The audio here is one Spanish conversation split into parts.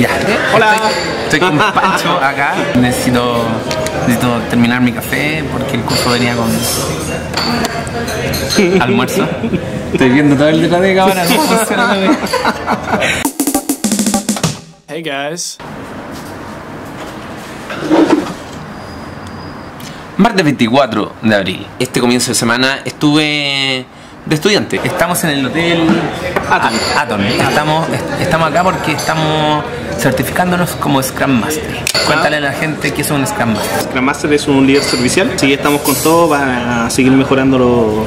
Ya. Hola. Estoy, estoy con Pancho acá. Necesito, necesito terminar mi café porque el curso venía con almuerzo. Estoy viendo todo el detrás de cámara. Hey guys. Martes 24 de abril. Este comienzo de semana estuve de estudiante. Estamos en el hotel Atom. Atom. Estamos, est- estamos acá porque estamos certificándonos como Scrum Master. Cuéntale a la gente qué es un Scrum Master. Scrum Master es un líder servicial. Sí, estamos con todo para seguir mejorando lo-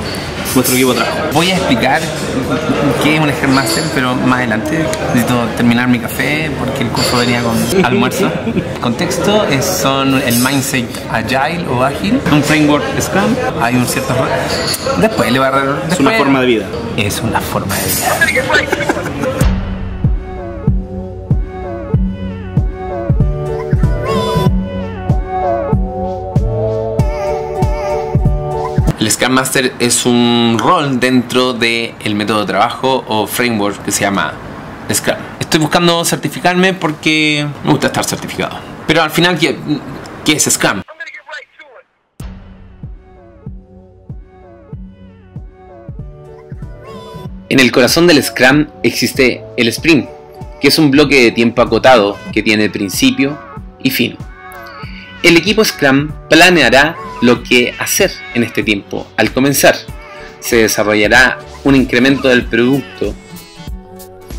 nuestro equipo de trabajo. Voy a explicar qué es un Scrum Master, pero más adelante necesito terminar mi café porque el curso venía con almuerzo. El contexto es, son el mindset agile o ágil, un framework Scrum, hay un cierto... Después le va a... Es una después- forma de vida. Es una forma de vida. Scrum Master es un rol dentro del método de trabajo o framework que se llama Scrum. Estoy buscando certificarme porque me gusta estar certificado. Pero al final, ¿qué, qué es Scrum? En el corazón del Scrum existe el Sprint, que es un bloque de tiempo acotado que tiene principio y fin. El equipo Scrum planeará lo que hacer en este tiempo. Al comenzar, se desarrollará un incremento del producto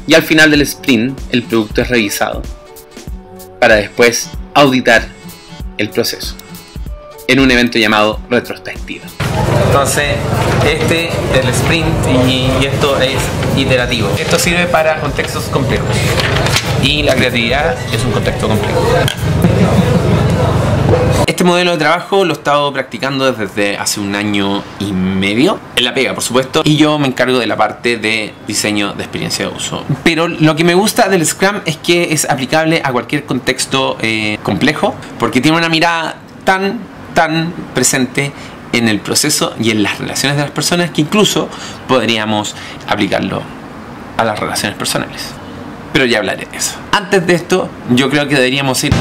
y al final del sprint el producto es revisado para después auditar el proceso en un evento llamado retrospectiva. Entonces, este es el sprint y, y esto es iterativo. Esto sirve para contextos complejos y la creatividad es un contexto complejo. Este modelo de trabajo lo he estado practicando desde hace un año y medio. En la pega, por supuesto. Y yo me encargo de la parte de diseño de experiencia de uso. Pero lo que me gusta del Scrum es que es aplicable a cualquier contexto eh, complejo. Porque tiene una mirada tan, tan presente en el proceso y en las relaciones de las personas que incluso podríamos aplicarlo a las relaciones personales. Pero ya hablaré de eso. Antes de esto, yo creo que deberíamos ir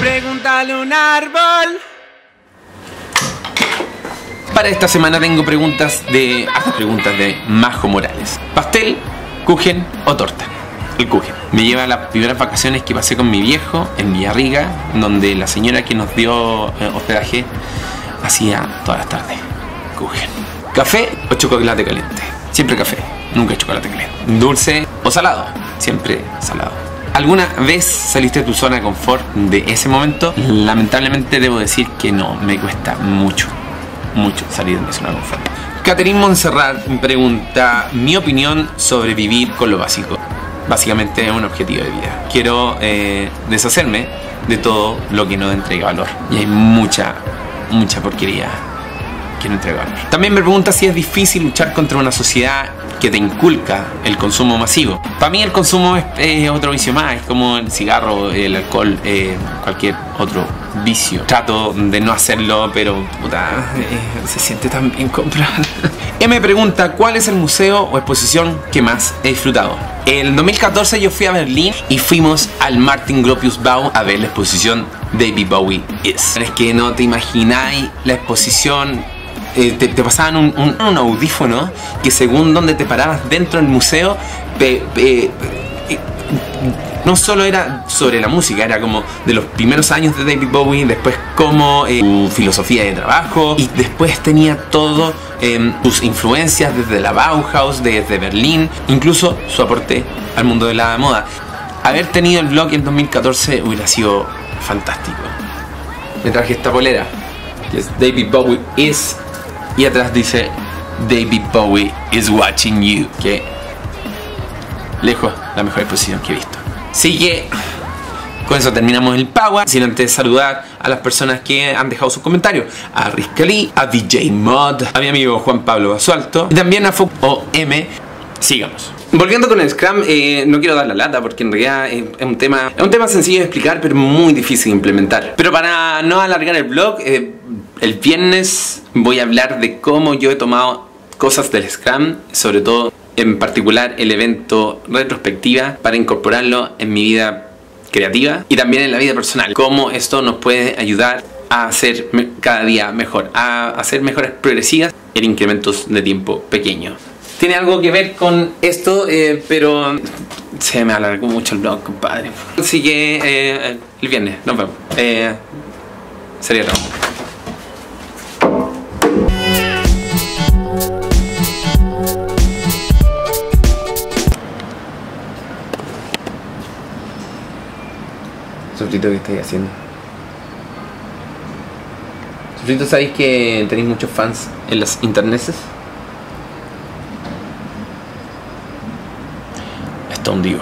Pregúntale un árbol. Para esta semana tengo preguntas de. Hartas preguntas de Majo Morales. ¿Pastel, kuchen o torta? El kuchen. Me lleva a las primeras vacaciones que pasé con mi viejo en Villarriga, donde la señora que nos dio eh, hospedaje hacía todas las tardes. Kuchen. ¿Café o chocolate caliente? Siempre café, nunca chocolate caliente. ¿Dulce o salado? Siempre salado. ¿Alguna vez saliste de tu zona de confort de ese momento? Lamentablemente debo decir que no, me cuesta mucho mucho salir de mi zona de confort. Catherine Montserrat pregunta mi opinión sobre vivir con lo básico. Básicamente es un objetivo de vida. Quiero eh, deshacerme de todo lo que no entrega valor. Y hay mucha, mucha porquería que no entrega valor. También me pregunta si es difícil luchar contra una sociedad que te inculca el consumo masivo. Para mí el consumo es, es otro vicio más, es como el cigarro, el alcohol, eh, cualquier otro vicio. Trato de no hacerlo, pero puta, eh, se siente tan bien comprar. Me pregunta cuál es el museo o exposición que más he disfrutado. En 2014 yo fui a Berlín y fuimos al Martin Gropius Bau a ver la exposición David Bowie Is. Es que no te imagináis la exposición eh, te, pasaban un, audífono que según donde te parabas dentro del museo, eh, no solo era sobre la música, era como de los primeros años de David Bowie, después como eh, su filosofía de trabajo y después tenía todo eh, sus influencias desde la Bauhaus, desde Berlín, incluso su aporte al mundo de la moda. Haber tenido el blog en 2014 hubiera sido fantástico. Me traje esta polera, que David Bowie is, y atrás dice David Bowie is watching you, que lejos la mejor exposición que he visto. Así que con eso terminamos el Power. Sin antes saludar a las personas que han dejado sus comentarios: a Rizcali, a DJ Mod, a mi amigo Juan Pablo Basualto y también a FUOM. Sigamos. Volviendo con el Scrum, eh, no quiero dar la lata porque en realidad es, es un tema, es un tema sencillo de explicar, pero muy difícil de implementar. Pero para no alargar el blog, eh, el viernes voy a hablar de cómo yo he tomado cosas del Scrum, sobre todo en particular el evento retrospectiva, para incorporarlo en mi vida creativa y también en la vida personal. Cómo esto nos puede ayudar a hacer cada día mejor, a hacer mejoras progresivas en incrementos de tiempo pequeños. Tiene algo que ver con esto, eh, pero se me alargó mucho el blog, compadre. Así que eh, el viernes, nos vemos. Eh, sería todo. Sofrito, ¿qué estáis haciendo? Sofrito, ¿sabéis que tenéis muchos fans en las interneses? Esto un digo.